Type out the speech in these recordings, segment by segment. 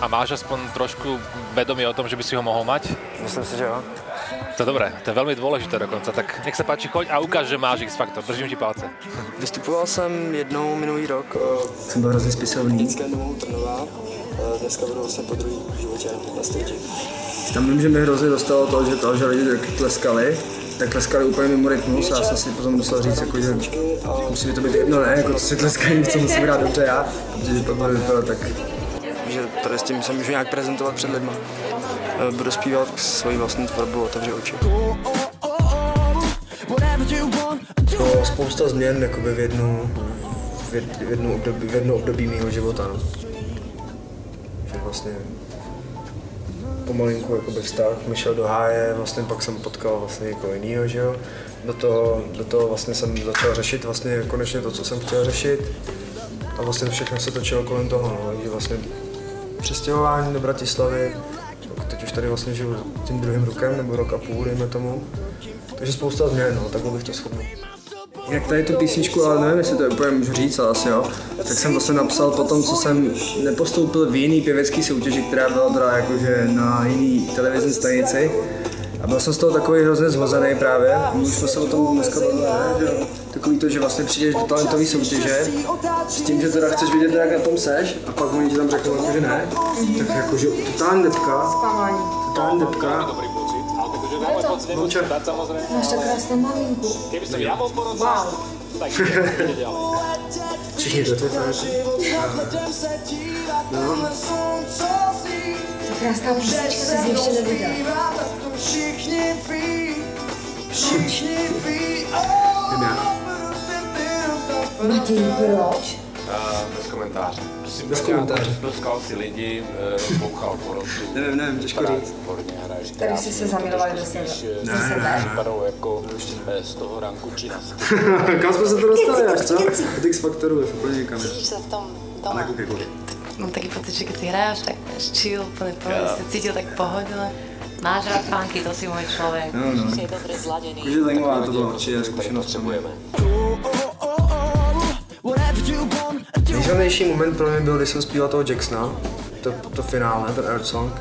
A máš aspoň trošku vedomie o tom, že by si ho mohol mať? Myslím si, že jo. To je dobré, to je velmi důležité dokonce. Tak nech se páči, choď a ukáž, že máš X-Faktor. Držím ti palce. Vystupoval jsem jednou minulý rok. eh, Jsem byl hrozně spisovný. Trnová. Eh, Dneska budu vlastně po druhý v životě na stage. Tam vím, že mi hrozně dostalo to, že to, že lidi tak tleskali, tak tleskali úplně mimo rytmus a já jsem si potom musel říct, jako, že musí mi to být jedno, ne, jako co si tleskají, co musím hrát dobře já, protože to bylo tak Že tady s tím se můžu nějak prezentovat před lidma. Eh, Budu zpívat svoji vlastní tvorbu Otevři oči. to spousta změn jakoby v jednu, v jed- v jednu období, v období mého života, no. Že vlastně pomalinku jakoby vztah mi šel do háje, vlastně pak jsem potkal vlastně někoho jiného, že jo. Do toho, do toho vlastně jsem začal řešit vlastně konečně to, co jsem chtěl řešit. A vlastně všechno se točilo kolem toho, no, takže vlastně přestěhování do Bratislavy, teď už tady vlastně žiju tím druhým rokem, nebo rok a půl, dejme tomu. Takže spousta změn, no, takhle bych to shodnul. Jak tady tu písničku, ale nevím, jestli to je úplně můžu říct, ale asi jo, tak jsem vlastně napsal po tom, co jsem nepostoupil v jiný pěvecký soutěži, která byla teda jakože na jiný televizní stanici. A byl jsem z toho takový hrozně zhozený právě. Jsme se o tom dneska bavili, to, že vlastně přijdeš do talentové soutěže s tím, že teda chceš vidět, jak na tom seš, a pak oni ti tam řeknou, jako, že ne. Tak jakože totální depka. Totální depka. Voucher. Máš tak krásnou maminku. Wow. Všichni do toho No. To krásná muzička jsi ještě neviděla. Jdem já. Matěj, proč? bez komentáře. Bez komentáře. Doskal si lidi, eh, rozbouchal porotu. Nevím, nevím, těžko říct. Výborně hraješ. Tady jsi se zamilovali do sebe. Do Ne, sebe. ne, Vypadalo jako eh, z toho ranku či Kam jsme se to dostali až, co? Od X Factoru, úplně někam. Cítíš se v tom doma? Mám taký pocit, že si hráš, tak máš chill, plný pohody, si cítil tak pohodlne. Máš rád funky, to si můj člověk. No, no. Si je dobře zladěný. Takže zajímavá to byla určitě zkušenost mě. Nejsilnější moment pro mě byl, když jsem zpíval toho Jacksona, to, to finále, ten Earth Song.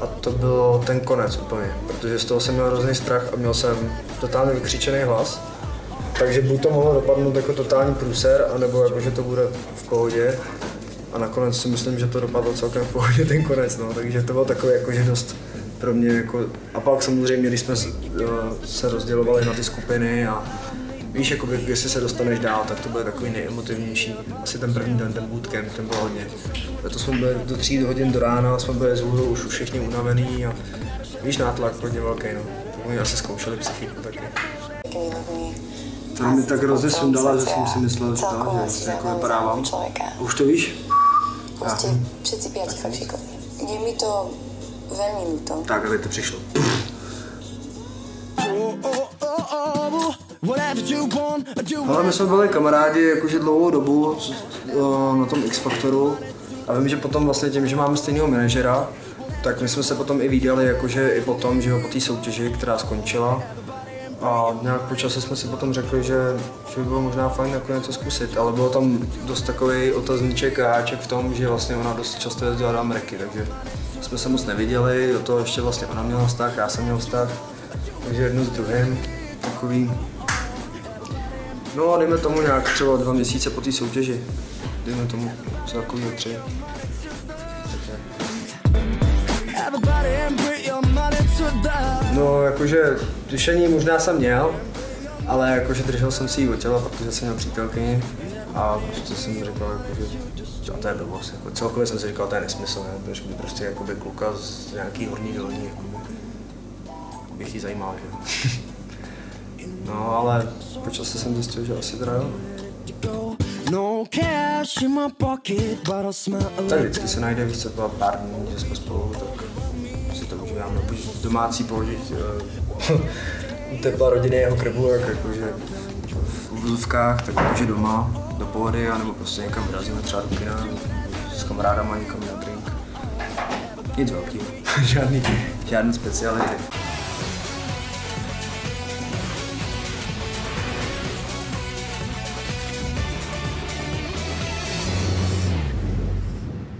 A to byl ten konec úplně, protože z toho jsem měl hrozný strach a měl jsem totálně vykřičený hlas. Takže buď to mohlo dopadnout jako totální průser, anebo jako, že to bude v pohodě. A nakonec si myslím, že to dopadlo celkem v pohodě ten konec, no. takže to bylo takové jako, že dost pro mě jako... A pak samozřejmě, když jsme eh, se rozdělovali na ty skupiny a víš, jakoby, jestli se dostaneš dál, tak to bude takový nejemotivnější. Asi ten první den, ten bootcamp, ten byl hodně. To jsme byli do tří hodin do rána, jsme byli z hůru už všichni unavený a víš, nátlak hodně velký, no. Tak oni asi zkoušeli psychiku taky. To mi tak hrozně sundala, že jsem si myslel, že to, že vlastně jako vypadávám. Už to víš? Prostě všetci piati fakt šikovní. Je mi to veľmi ľúto. Tak, a teď to přišlo. Ale my jsme byli kamarádi jakože dlouhou dobu na tom X Factoru a vím, že potom vlastně tím, že máme stejného manažera, tak my jsme se potom i viděli jakože i potom, že jo, po té soutěži, která skončila. A nějak po čase jsme si potom řekli, že, že by bylo možná fajn jako něco zkusit, ale bylo tam dost takový otazníček a háček v tom, že vlastně ona dost často jezdila do Ameriky, takže jsme se moc neviděli, do toho ještě vlastně ona měla vztah, já jsem měl vztah, takže jedno s druhým, takový No dejme tomu nějak třeba dva měsíce po té soutěži. Dejme tomu co takového tři. No jakože tušení možná jsem měl, ale jakože držel jsem si ji od těla, protože jsem měl přítelkyni a prostě jsem říkal, jakože, že to je blbost. Jako celkově jsem si říkal, to je nesmysl, ne? protože by prostě jakoby kluka z nějaký horní dolní, jakoby, bych ji zajímal, že. No, ale po čase jsem zjistil, že asi teda jo. No cash in my pocket, but I smell a Tak vždycky se najde víc třeba pár dní, že jsme spolu, tak si to užíváme. Buď domácí pohodit uh, tepla rodinného krbu, jak jakože v úvozovkách, tak jakože doma, do pohody, anebo prostě někam vyrazíme třeba do kina s kamarádama někam na drink. Nic velkého, žádný, žádný speciality.